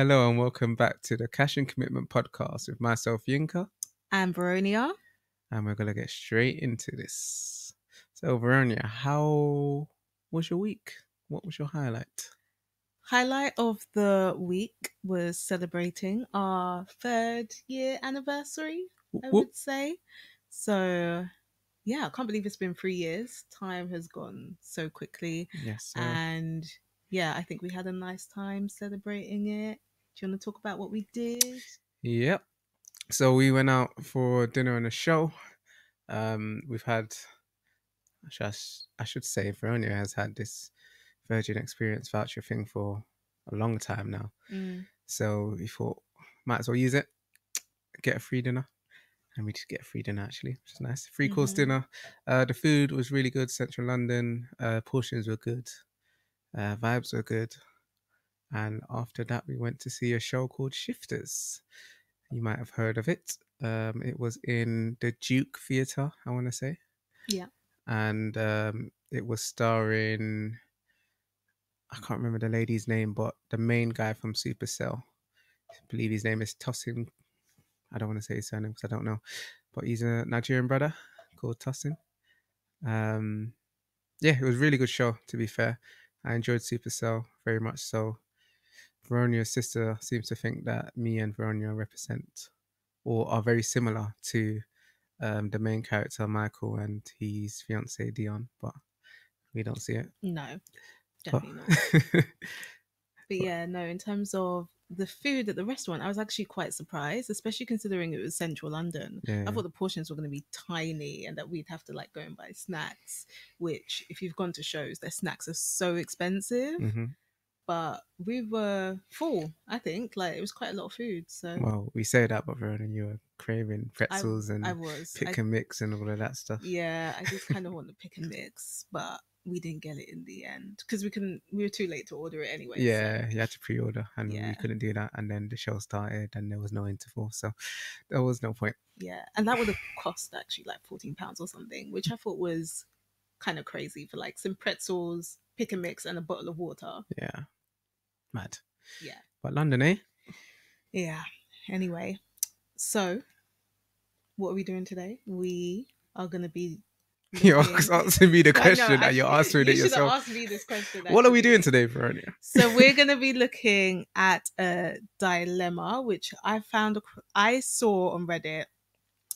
Hello and welcome back to the Cash and Commitment podcast with myself, Yinka, and Veronia. and we're gonna get straight into this. So, Veronia, how was your week? What was your highlight? Highlight of the week was celebrating our third year anniversary, Whoop, I whoop. would say. So, yeah, I can't believe it's been three years. Time has gone so quickly. Yes, sir. And yeah, I think we had a nice time celebrating it. Do you want to talk about what we did? Yep. So we went out for dinner and a show. Um, we've had, I should, say, Veronia has had this Virgin Experience voucher thing for a long time now. Mm. So we thought, might as well use it, get a free dinner. And we did get a free dinner actually, which is nice. Free course Mhm. dinner. Uh, the food was really good, central London. Uh, portions were good. Uh, vibes were good. And after that, we went to see a show called Shifters. You might have heard of it. Um, it was in the Duke Theatre, I want to say. Yeah. And um, it was starring, I can't remember the lady's name, but the main guy from Supacell. I believe his name is Tosin. I don't want to say his surname because I don't know. But he's a Nigerian brother called Tosin. Um, yeah, it was a really good show, to be fair. I enjoyed Supacell very much so. Veronia's sister seems to think that me and Veronia represent or are very similar to um, the main character Michael and his fiance Dionne, but we don't see it. No, But- definitely not. But yeah, no, in terms of the food at the restaurant, I was actually quite surprised, especially considering it was central London. yeah, I thought the portions were going to be tiny and that we'd have to like go and buy snacks, which, if you've gone to shows, their snacks are so expensive. hmm But we were full, I think. Like, it was quite a lot of food. So Well, we say that, but Veronia, you were craving pretzels and I was. pick I, and mix and all of that stuff. yeah, I just kind of want to pick and mix, but we didn't get it in the end because we couldn't, we were too late to order it anyway. so- Yeah, you had to pre-order, and Yeah. we couldn't do that. And then the show started, and there was no interval, so there was no point. Yeah, and that would have cost actually like fourteen pounds or something, which I thought was kind of crazy for like some pretzels, pick and mix, and a bottle of water. Yeah, mad. Yeah. But London, eh? Yeah. Anyway, so what are we doing today? We are gonna be. You're answering me the know, question, I and you're answering you it yourself. asked me this question. What are we doing today, Veronia? So we're going to be looking at a dilemma, which I found I saw on Reddit,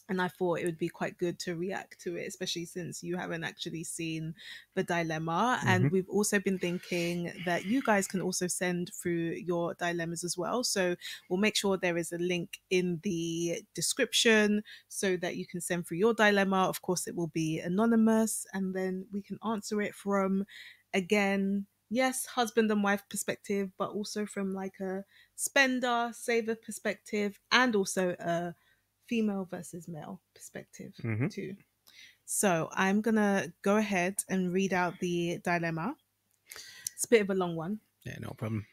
and I thought it would be quite good to react to it, especially since you haven't actually seen the dilemma. And Mhm. we've also been thinking that you guys can also send through your dilemmas as well. So we'll make sure there is a link in the description so that you can send through your dilemma. Of course, it will be anonymous, and then we can answer it from again yes, husband and wife perspective, but also from like a spender, saver perspective, and also a female versus male perspective Mhm. too. So I'm gonna go ahead and read out the dilemma. It's a bit of a long one. Yeah, no problem.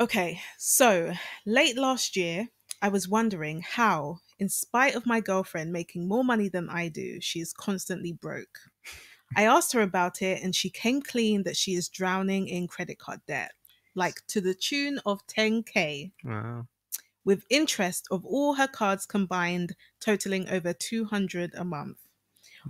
Okay, so late last year, I was wondering how, in spite of my girlfriend making more money than I do, she is constantly broke. I asked her about it, and she came clean that she is drowning in credit card debt, like to the tune of 10k, Wow. With interest of all her cards combined totaling over 200 a month.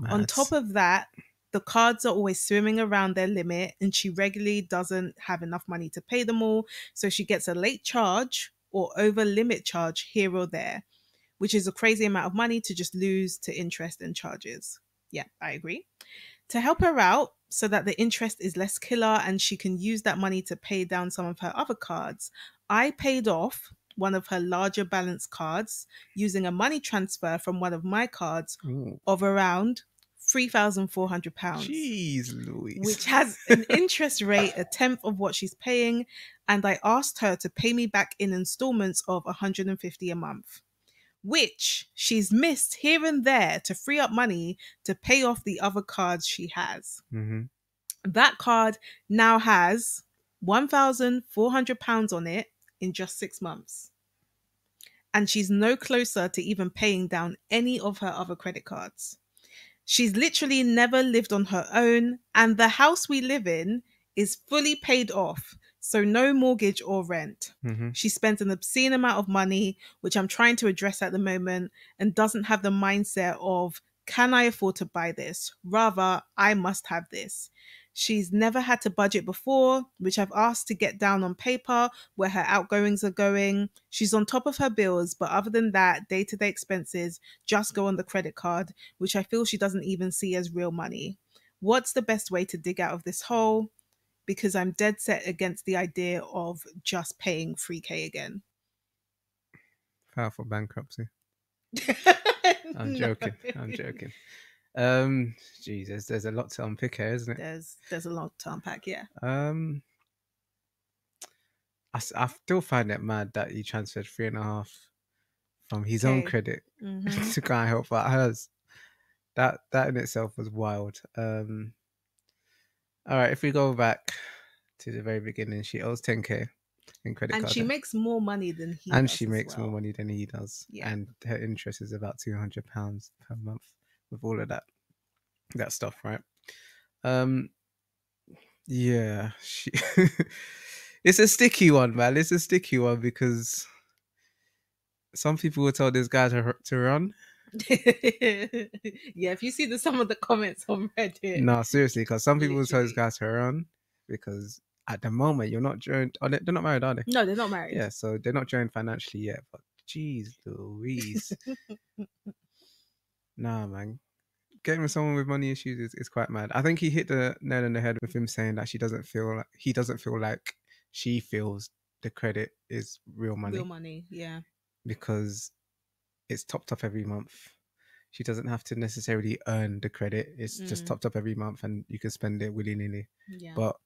On top of that, the cards are always swimming around their limit, and she regularly doesn't have enough money to pay them all. So she gets a late charge or over limit charge here or there, which is a crazy amount of money to just lose to interest and charges. Yeah, I agree. To help her out so that the interest is less killer and she can use that money to pay down some of her other cards, I paid off one of her larger balance cards using a money transfer from one of my cards Ooh. of around three thousand four hundred pounds, Jeez, Louise. which has an interest rate a tenth of what she's paying. And I asked her to pay me back in installments of 150 a month, which she's missed here and there to free up money to pay off the other cards she has. hmm That card now has 1,400 pounds on it in just six months. And she's no closer to even paying down any of her other credit cards. She's literally never lived on her own, and the house we live in is fully paid off. So no mortgage or rent. hmm She spends an obscene amount of money, which I'm trying to address at the moment, and doesn't have the mindset of, can I afford to buy this? Rather, I must have this. She's never had to budget before, which I've asked to get down on paper where her outgoings are going. She's on top of her bills, but other than that, day to day expenses just go on the credit card, which I feel she doesn't even see as real money. What's the best way to dig out of this hole? Because I'm dead set against the idea of just paying 3K again. File for bankruptcy. I'm joking. I'm joking. Um, Jesus, there's a lot to unpick here, isn't it? There's there's a lot to unpack, yeah. Um, I, I still find it mad that he transferred three and a half from his own Okay. credit Mhm. to and help out hers. That that in itself was wild. Um, all right, if we go back to the very beginning, she owes 10k in credit And card she debt. makes more money than he and does she makes more money than he does Yeah. and her interest is about 200 pounds per month with all of that that stuff right? Um yeah she it's a sticky one man. It's a sticky one because some people will tell this guy to, to run. Yeah, if you see the some of the comments on Reddit. no seriously because some people will tell this guy to run because at the moment you're not joined oh, they- they're not married are they? No, they're not married. yeah so they're not joined financially yet but jeez louise Nah, man. Getting with someone with money issues is, is quite mad. I think he hit the nail on the head with him saying that she doesn't feel like he doesn't feel like she feels the credit is real money Real money, yeah. because it's topped up every month. She doesn't have to necessarily earn the credit. It's just Mm. topped up every month and you can spend it willy nilly. Yeah. But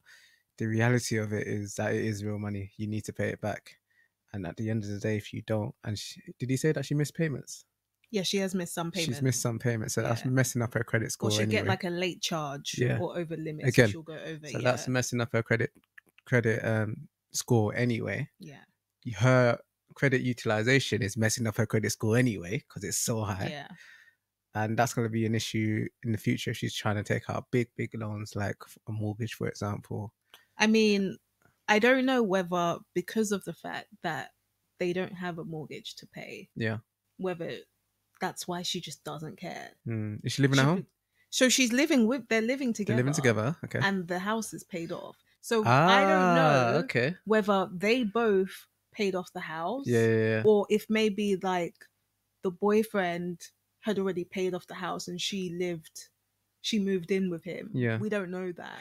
the reality of it is that it is real money. You need to pay it back. And at the end of the day, if you don't, and she, did he say that she missed payments? Yeah, she has missed some payments. She's missed some payments, so that's messing up her credit score. or she'll anyway. get like a late charge Yeah. or over limit. Again, so she'll go over. so yeah. that's messing up her credit credit um score anyway. yeah. Her credit utilization is messing up her credit score anyway because it's so high, Yeah. and that's going to be an issue in the future if she's trying to take out big, big loans like a mortgage, for example. I mean, I don't know whether because of the fact that they don't have a mortgage to pay, Yeah. whether that's why she just doesn't care. Mm. Is she living at home? So she's living with they're living They're together. living together. Okay. And the house is paid off. So ah, I don't know Okay. whether they both paid off the house Yeah, yeah, yeah. or if maybe like the boyfriend had already paid off the house and she lived she moved in with him. Yeah. We don't know that.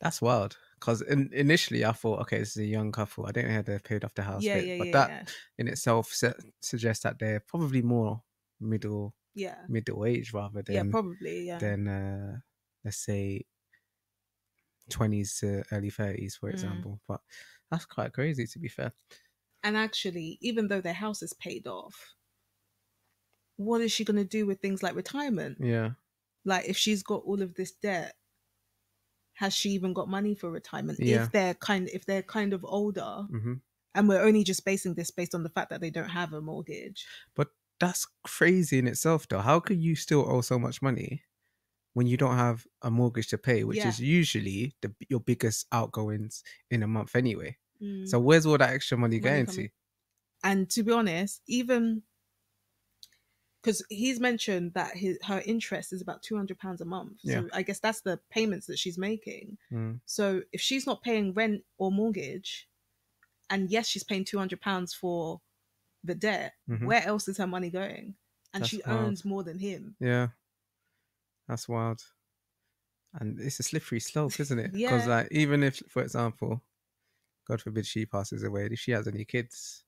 That's wild. Because in, initially I thought, okay, this is a young couple. I didn't know how they paid off the house. yeah, bit, yeah, but yeah, that in itself su- suggests that they're probably more middle Yeah. middle age rather than yeah, probably, yeah. than uh, let's say twenties to early thirties, for Mm. example. But that's quite crazy, to be fair. And actually, even though their house is paid off, what is she going to do with things like retirement? Yeah, Like, if she's got all of this debt, has she even got money for retirement? Yeah. If they're kind, if they're kind of older, hmm and we're only just basing this based on the fact that they don't have a mortgage. but that's crazy in itself, though. How could you still owe so much money when you don't have a mortgage to pay, which Yeah. is usually the your biggest outgoings in a month anyway? Mm. So where's all that extra money Money going coming- to? and to be honest, even because he's mentioned that his her interest is about two hundred pounds a month. Yeah. So I guess that's the payments that she's making. Mm, So if she's not paying rent or mortgage, and yes, she's paying two hundred pounds for the debt, mhm. where else is her money going? And That's she wild. earns more than him. Yeah, that's wild. And it's a slippery slope, isn't it? Yeah. Because like, even if, for example, God forbid she passes away, if she has any kids,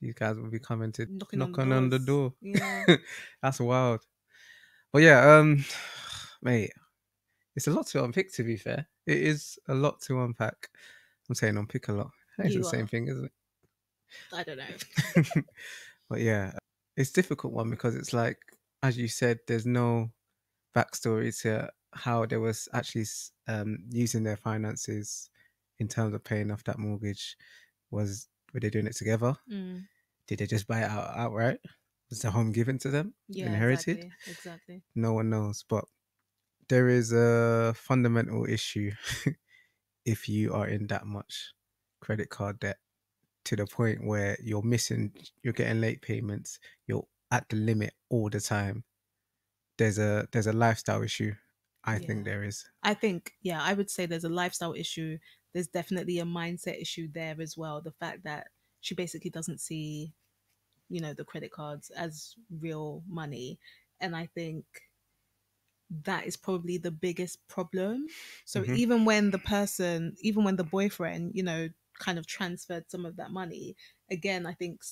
these guys will be coming to Knocking knock on on, the door. Yeah. that's wild. But yeah, um, mate, it's a lot to unpick. To be fair, it is a lot to unpack. I'm saying unpick a lot. It's the same thing, isn't it? I don't know. but yeah, it's a difficult one because it's like, as you said, there's no backstory to how they was actually um, using their finances in terms of paying off that mortgage. Was were they doing it together? Mm. Did they just buy it out outright? Was the home given to them? Yeah, Inherited? Exactly. exactly. No one knows, but there is a fundamental issue if you are in that much credit card debt to the point where you're missing, you're getting late payments, you're at the limit all the time. There's a there's a lifestyle issue. I think there is. I think, yeah, I would say there's a lifestyle issue. There's definitely a mindset issue there as well. The fact that she basically doesn't see, you know, the credit cards as real money. And I think that is probably the biggest problem. So Mhm. even when the person, even when the boyfriend, you know, kind of transferred some of that money, again, I think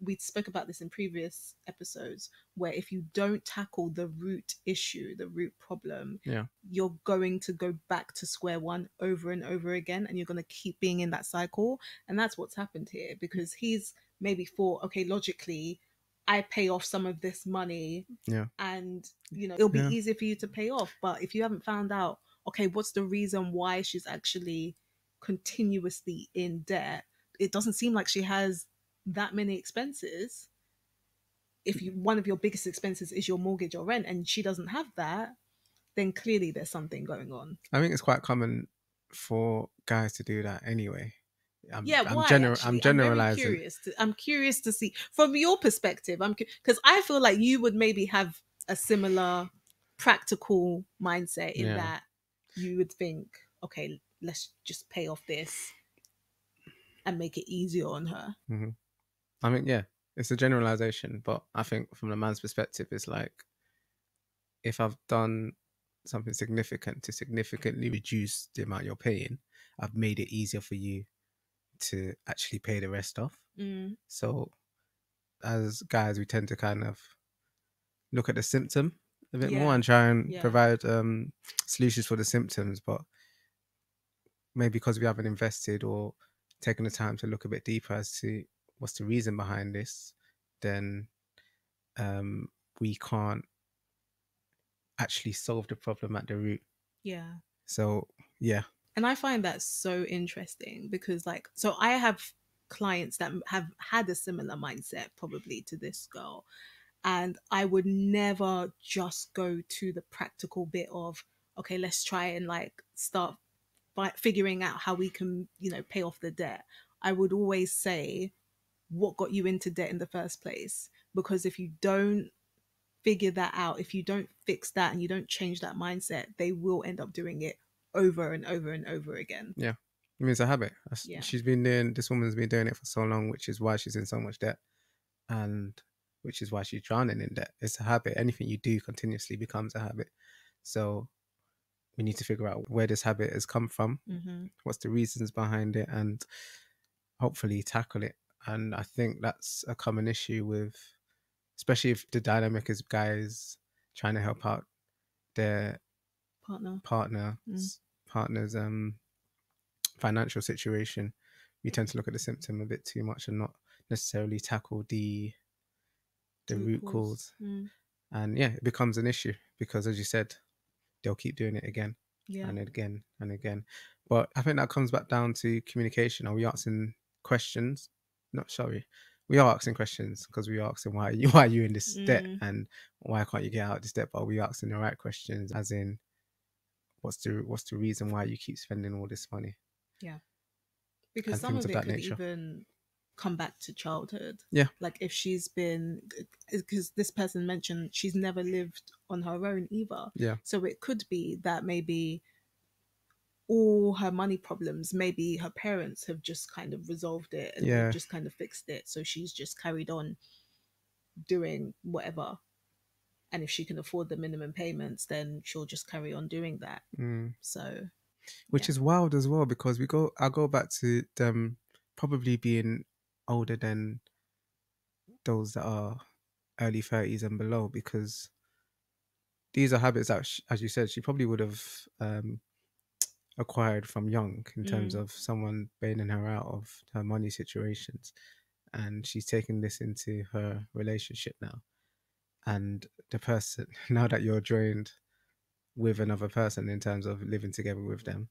we spoke about this in previous episodes where if you don't tackle the root issue, the root problem, Yeah. you're going to go back to square one over and over again and you're going to keep being in that cycle. And that's what's happened here because he's maybe thought, okay, logically, I pay off some of this money Yeah. and you know it'll be Yeah. easier for you to pay off but if you haven't found out okay what's the reason why she's actually continuously in debt it doesn't seem like she has that many expenses if you one of your biggest expenses is your mortgage or rent and she doesn't have that then clearly there's something going on I think it's quite common for guys to do that anyway. I'm, yeah I'm, why gener- I'm generalizing. curious to, i'm curious to see from your perspective i'm because i feel like you would maybe have a similar practical mindset in Yeah. that you would think okay let's just pay off this and make it easier on her I mean, yeah, it's a generalization, but I think from the man's perspective, it's like if I've done something significant to significantly reduce the amount you're paying, I've made it easier for you to actually pay the rest off. mm, So, as guys, we tend to kind of look at the symptom a bit more and try and yeah. provide um, solutions for the symptoms. But maybe because we haven't invested or taken the time to look a bit deeper as to what's the reason behind this, then um, we can't actually solve the problem at the root. yeah So, yeah, and i find that so interesting because like so i have clients that have had a similar mindset probably to this girl and i would never just go to the practical bit of okay let's try and like start fi- figuring out how we can you know pay off the debt i would always say what got you into debt in the first place because if you don't figure that out if you don't fix that and you don't change that mindset they will end up doing it over and over and over again Yeah. I mean, it's a habit. Yeah. She's been doing, this woman's been doing it for so long, which is why she's in so much debt. And which is why she's drowning in debt. It's a habit. Anything you do continuously becomes a habit. So we need to figure out where this habit has come from, mm-hmm. what's the reasons behind it, and hopefully tackle it. And I think that's a common issue with, especially if the dynamic is guys trying to help out their partner partner Mm. partner's um financial situation we tend to look at the symptom a bit too much and not necessarily tackle the the root cause Mm, and yeah it becomes an issue because as you said they'll keep doing it again yeah. and again and again. But i think that comes back down to communication. Are we asking questions? Not sorry we are asking questions because we are asking why you why are you in this debt Mm. and why can't you get out of this debt but are we asking the right questions? As in what's the what's the reason why you keep spending all this money? Yeah. because and some of it that could nature. even come back to childhood Yeah. like if she's been because this person mentioned she's never lived on her own either Yeah. so it could be that maybe all her money problems maybe her parents have just kind of resolved it and Yeah. just kind of fixed it so she's just carried on doing whatever and if she can afford the minimum payments then she'll just carry on doing that Mm. so which Yeah. is wild as well because we go i go back to them probably being older than those that are early 30s and below because these are habits that sh as you said she probably would have um acquired from young in terms Mm. of someone bailing her out of her money situations. And she's taking this into her relationship now. And the person now that you're joined with another person in terms of living together with them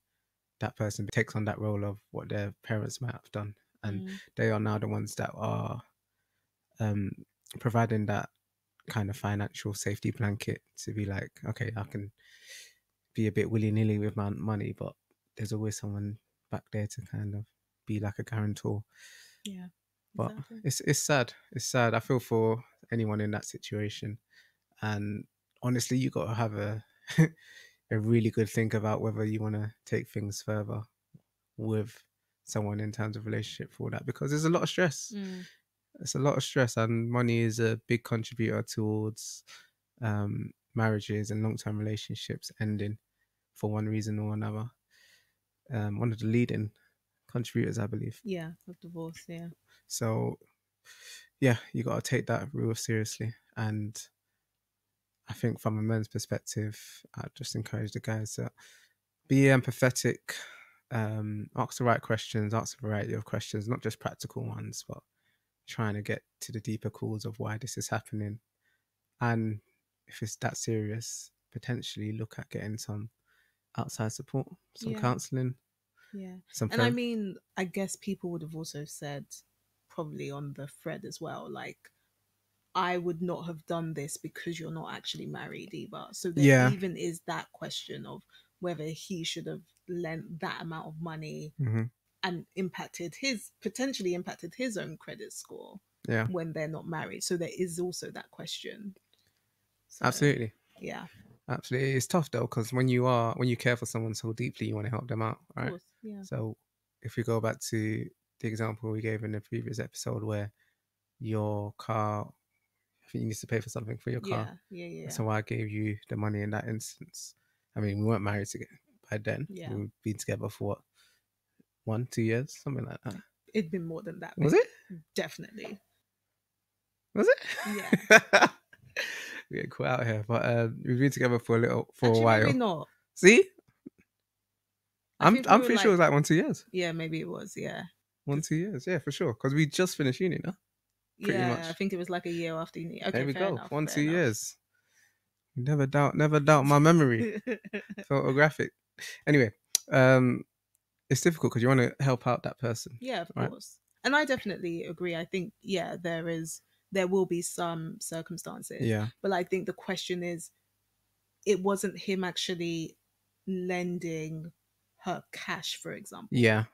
that person takes on that role of what their parents might have done and mm, they are now the ones that are um providing that kind of financial safety blanket to be like okay i can be a bit willy-nilly with my money but there's always someone back there to kind of be like a guarantor. Yeah. But exactly. it's it's sad. It's sad. I feel for anyone in that situation, and honestly, you got to have a a really good think about whether you want to take things further with someone in terms of relationship for that because there's a lot of stress. Mm, It's a lot of stress, and money is a big contributor towards um, marriages and long term relationships ending for one reason or another. Um, one of the leading contributors, I believe. yeah, of divorce. Yeah. So, yeah, you got to take that real seriously. And I think from a men's perspective, I just encourage the guys to be empathetic, um, ask the right questions, ask a variety of questions, not just practical ones, but trying to get to the deeper cause of why this is happening. And if it's that serious, potentially look at getting some outside support, some Yeah. counseling, Yeah. some. And I mean, I guess people would have also said, probably on the thread as well, like, I would not have done this because you're not actually married either. So there Yeah. even is that question of whether he should have lent that amount of money Mhm. and impacted his potentially impacted his own credit score Yeah, when they're not married. So there is also that question. So, absolutely. Yeah. Absolutely, it's tough though because when you are when you care for someone so deeply, you want to help them out, Of right? course. Yeah. So, if we go back to the example we gave in the previous episode, where your car, I think you need to pay for something for your car, Yeah. Yeah. so I gave you the money in that instance. I mean, we weren't married together by then. Yeah. We've been together for what, one, two years, something like that. It'd been more than that. Was it? Definitely. Was it? Yeah. we get caught out here, but um, we've been together for a little for Actually, a while. maybe not. See, I I'm I'm were pretty sure it was like one two years. Yeah, maybe it was. Yeah. One, two years, yeah, for sure. Because we just finished uni, no? Pretty yeah, much. I think it was like a year after uni. Okay, there we go. enough, One, two enough. years. Never doubt, never doubt my memory. Photographic. Anyway, um, it's difficult because you want to help out that person. yeah, of Right. course. And I definitely agree. I think yeah, there is there will be some circumstances. Yeah, But I think the question is it wasn't him actually lending her cash, for example. yeah,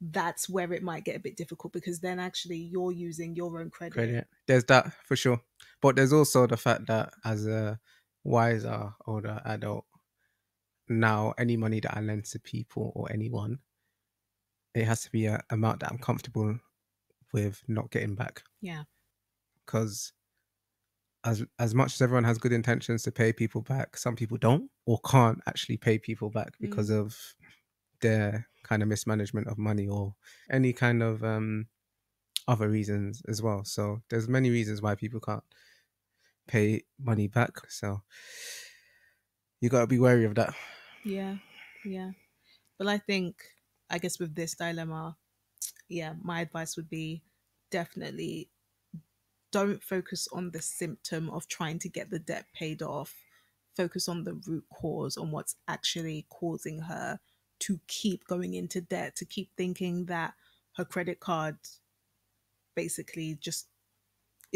That's where it might get a bit difficult because then actually you're using your own credit. credit. There's that for sure. But there's also the fact that as a wiser, older adult, now any money that I lend to people or anyone, it has to be a amount that I'm comfortable with not getting back. Yeah. because as as much as everyone has good intentions to pay people back, some people don't or can't actually pay people back because of their kind of mismanagement of money or any kind of um other reasons as well. So there's many reasons why people can't pay money back. So you got to be wary of that. Yeah, yeah. But I think, I guess with this dilemma, yeah, my advice would be definitely don't focus on the symptom of trying to get the debt paid off. Focus on the root cause, on what's actually causing her to keep going into debt, to keep thinking that her credit card basically just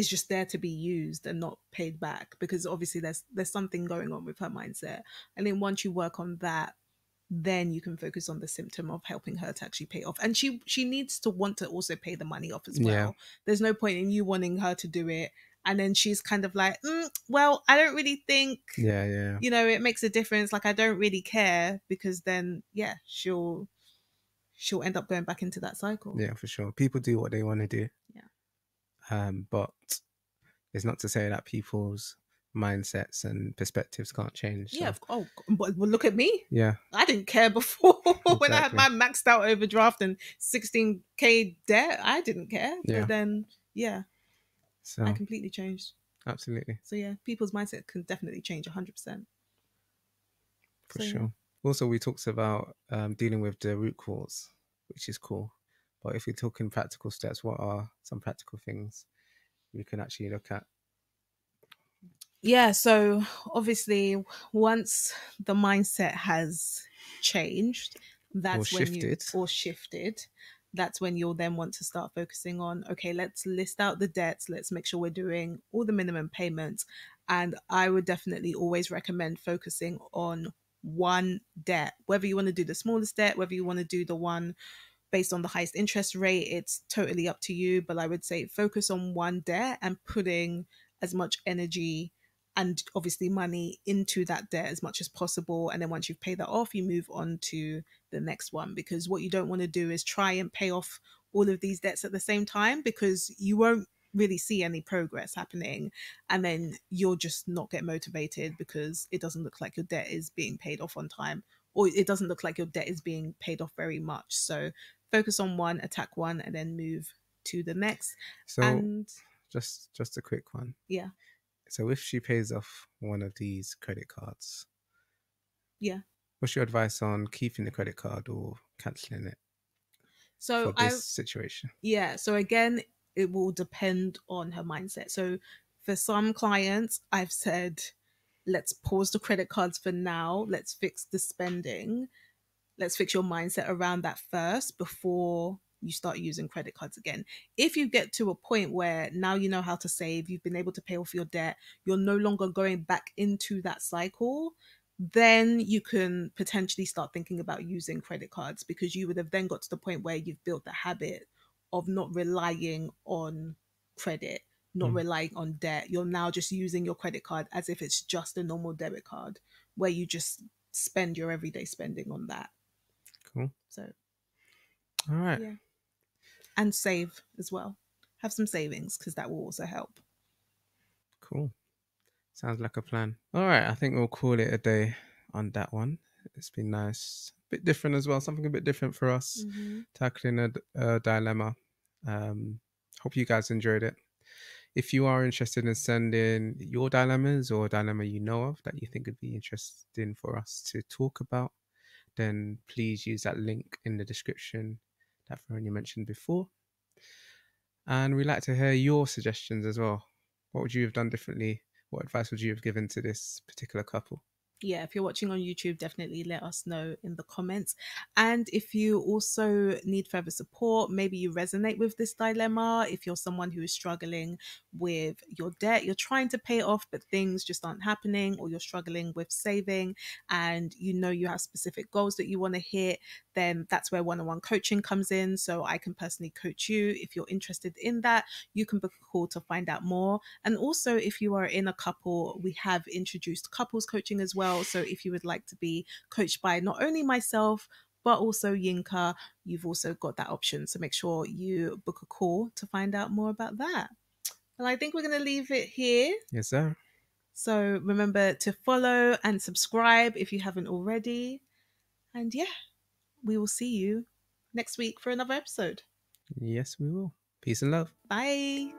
is just there to be used and not paid back because obviously there's there's something going on with her mindset and then once you work on that then you can focus on the symptom of helping her to actually pay off and she she needs to want to also pay the money off as well Yeah. there's no point in you wanting her to do it and then she's kind of like mm, well i don't really think Yeah, yeah. you know it makes a difference like i don't really care because then yeah she'll she'll end up going back into that cycle Yeah, for sure. People do what they want to do. Yeah. Um, but it's not to say that people's mindsets and perspectives can't change. yeah so, of- oh but look at me yeah, I didn't care before when I had my maxed out overdraft and 16k debt. I didn't care. Yeah. But then, yeah, so I completely changed. absolutely So yeah, people's mindset can definitely change 100%. for So, yeah. sure. Also, we talked about um, dealing with the root cause, which is cool. But if we're talking practical steps, what are some practical things we can actually look at? Yeah. So obviously, once the mindset has changed, that's when you or shifted. That's when you'll then want to start focusing on okay, let's list out the debts. Let's make sure we're doing all the minimum payments. And I would definitely always recommend focusing on one debt. Whether you want to do the smallest debt, whether you want to do the one based on the highest interest rate, it's totally up to you. But I would say focus on one debt and putting as much energy and obviously money into that debt as much as possible. And then once you've paid that off, you move on to the next one. Because what you don't want to do is try and pay off all of these debts at the same time because you won't really see any progress happening and then you'll just not get motivated because it doesn't look like your debt is being paid off on time or it doesn't look like your debt is being paid off very much so focus on one attack one and then move to the next So and just just a quick one. yeah So if she pays off one of these credit cards, Yeah. what's your advice on keeping the credit card or cancelling it so i this situation? yeah so again it will depend on her mindset so for some clients i've said let's pause the credit cards for now let's fix the spending let's fix your mindset around that first before you start using credit cards again if you get to a point where now you know how to save you've been able to pay off your debt you're no longer going back into that cycle then you can potentially start thinking about using credit cards because you would have then got to the point where you've built the habit of not relying on credit, not Mm. relying on debt. You're now just using your credit card as if it's just a normal debit card where you just spend your everyday spending on that. Cool. So, All right. Yeah. and save as well. Have some savings because that will also help. Cool. Sounds like a plan. All right. I think we'll call it a day on that one. It's been nice. A bit different as well. Something a bit different for us. tackling a dilemma. Um, hope you guys enjoyed it. If you are interested in sending your dilemmas or a dilemma you know of that you think would be interesting for us to talk about, then please use that link in the description that Veronia mentioned before. And we'd like to hear your suggestions as well. What would you have done differently? What advice would you have given to this particular couple? Yeah, if you're watching on YouTube, definitely let us know in the comments. And if you also need further support, maybe you resonate with this dilemma, if you're someone who is struggling with your debt, you're trying to pay off, but things just aren't happening, or you're struggling with saving and you know you have specific goals that you want to hit, then that's where one on one coaching comes in. So I can personally coach you. If you're interested in that, you can book a call to find out more. And also, if you are in a couple, we have introduced couples coaching as well. So if you would like to be coached by not only myself, but also Yinka, you've also got that option. So make sure you book a call to find out more about that. And I think we're going to leave it here. Yes, sir. So remember to follow and subscribe if you haven't already. And yeah, we will see you next week for another episode. Yes, we will. Peace and love. Bye.